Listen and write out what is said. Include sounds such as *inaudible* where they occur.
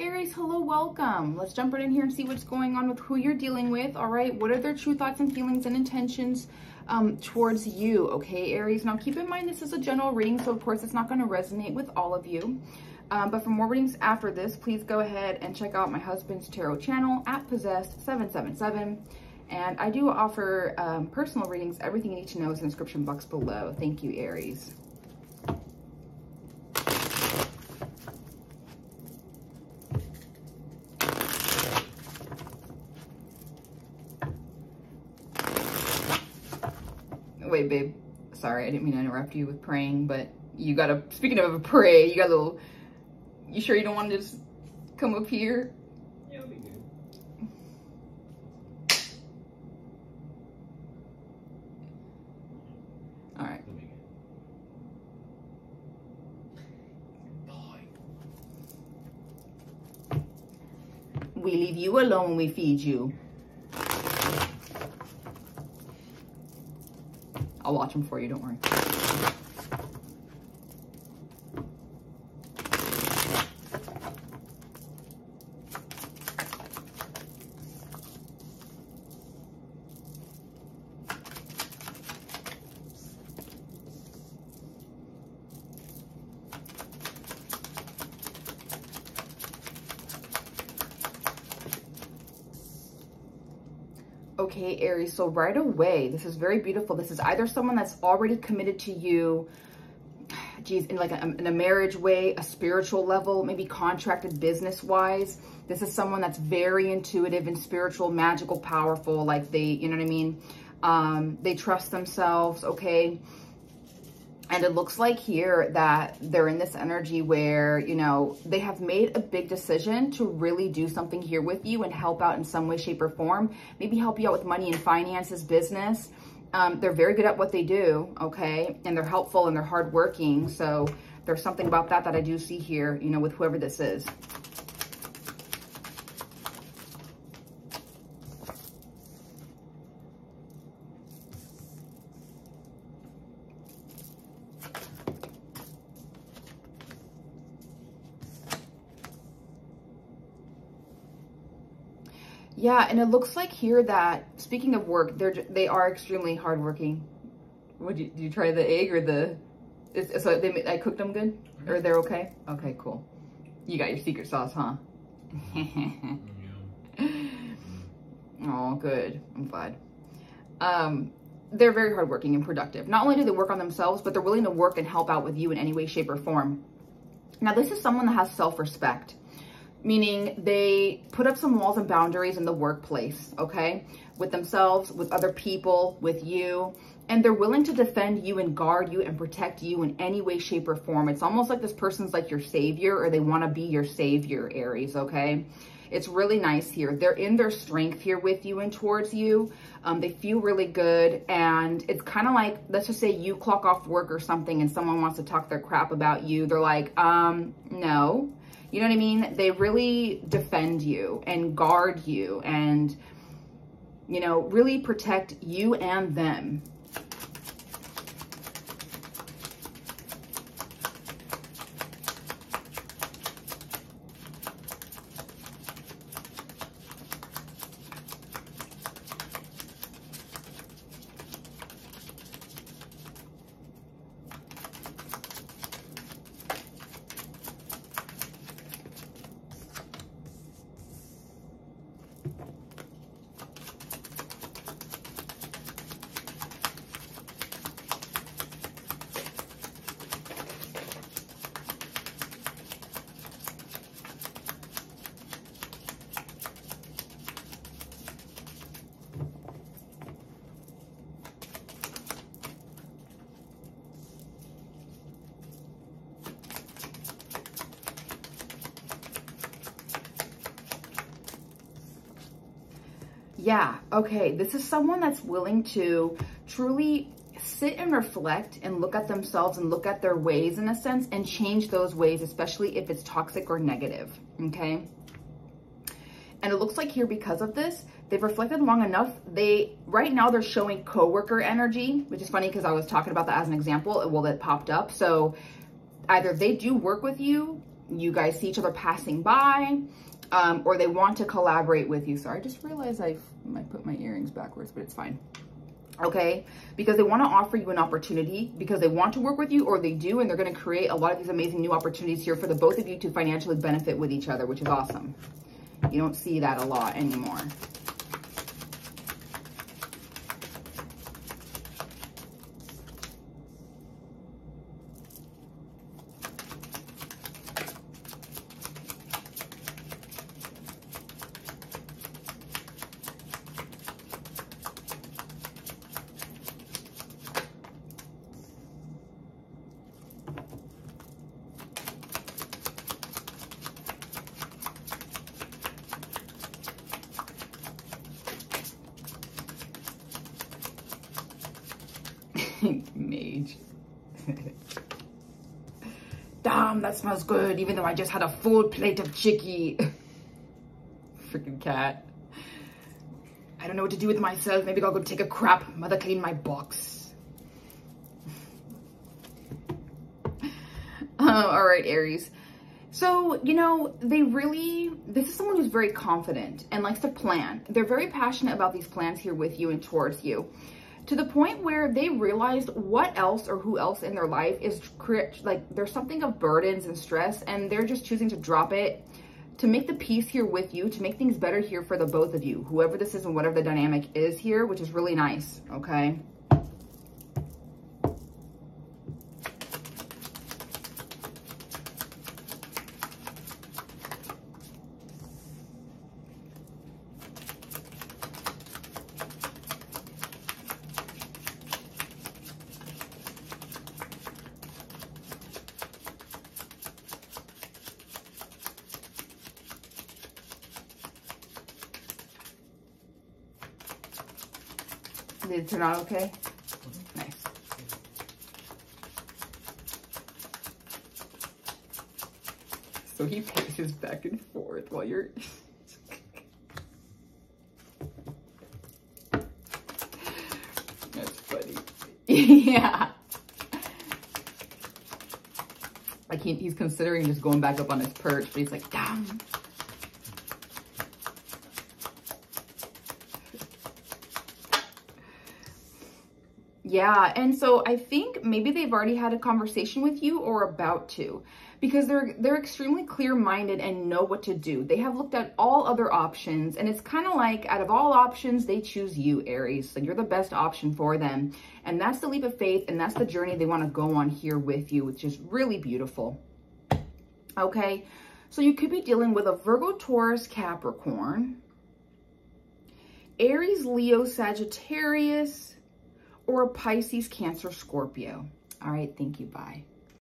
Aries, hello, welcome. Let's jump right in here and see what's going on with who you're dealing with. All right, what are their true thoughts and feelings and intentions um, towards you? Okay, Aries. Now, keep in mind this is a general reading, so of course it's not going to resonate with all of you. Um, but for more readings after this, please go ahead and check out my husband's tarot channel at Possessed777. And I do offer um, personal readings. Everything you need to know is in the description box below. Thank you, Aries. Wait, babe. Sorry, I didn't mean to interrupt you with praying, but you gotta, speaking of a pray, you got a little, you sure you don't want to just come up here? Yeah, it'll be good. All right. It'll be good. We leave you alone we feed you. I'll watch them for you, don't worry. Okay, Aries, so right away, this is very beautiful. This is either someone that's already committed to you, geez, in like a, in a marriage way, a spiritual level, maybe contracted business-wise. This is someone that's very intuitive and spiritual, magical, powerful, like they, you know what I mean? Um, they trust themselves, okay? And it looks like here that they're in this energy where, you know, they have made a big decision to really do something here with you and help out in some way, shape, or form. Maybe help you out with money and finances, business. Um, they're very good at what they do, okay? And they're helpful and they're hardworking. So there's something about that that I do see here, you know, with whoever this is. Yeah, and it looks like here that speaking of work, they're they are extremely hardworking. Would you do you try the egg or the? It's, so they I cooked them good, or they're okay. Okay, cool. You got your secret sauce, huh? *laughs* oh, good. I'm glad. Um, they're very hardworking and productive. Not only do they work on themselves, but they're willing to work and help out with you in any way, shape, or form. Now, this is someone that has self-respect meaning they put up some walls and boundaries in the workplace, okay? With themselves, with other people, with you. And they're willing to defend you and guard you and protect you in any way, shape, or form. It's almost like this person's like your savior or they want to be your savior, Aries, okay? It's really nice here. They're in their strength here with you and towards you. Um, they feel really good. And it's kind of like, let's just say you clock off work or something and someone wants to talk their crap about you. They're like, um, no, you know what I mean? They really defend you and guard you and, you know, really protect you and them. Yeah, okay. This is someone that's willing to truly sit and reflect and look at themselves and look at their ways in a sense and change those ways, especially if it's toxic or negative, okay? And it looks like here because of this, they've reflected long enough. They, right now they're showing coworker energy, which is funny because I was talking about that as an example. Well, that popped up. So either they do work with you you guys see each other passing by, um, or they want to collaborate with you. Sorry, I just realized I might put my earrings backwards, but it's fine. Okay, because they want to offer you an opportunity because they want to work with you or they do, and they're going to create a lot of these amazing new opportunities here for the both of you to financially benefit with each other, which is awesome. You don't see that a lot anymore. Mage. *laughs* Damn, that smells good, even though I just had a full plate of chicky. *laughs* Freaking cat. I don't know what to do with myself. Maybe I'll go take a crap. Mother clean my box. *laughs* uh, all right, Aries. So, you know, they really, this is someone who's very confident and likes to plan. They're very passionate about these plans here with you and towards you to the point where they realized what else or who else in their life is like there's something of burdens and stress and they're just choosing to drop it to make the peace here with you, to make things better here for the both of you, whoever this is and whatever the dynamic is here, which is really nice, okay? Did it turn out okay? Nice. So he paces back and forth while you're... *laughs* That's funny. *laughs* yeah. Like he, he's considering just going back up on his perch, but he's like, damn. Yeah, and so I think maybe they've already had a conversation with you or about to because they're they're extremely clear-minded and know what to do. They have looked at all other options and it's kind of like out of all options, they choose you, Aries. So you're the best option for them. And that's the leap of faith and that's the journey they want to go on here with you, which is really beautiful. Okay? So you could be dealing with a Virgo, Taurus, Capricorn, Aries, Leo, Sagittarius, or a Pisces, Cancer, Scorpio. All right, thank you. Bye.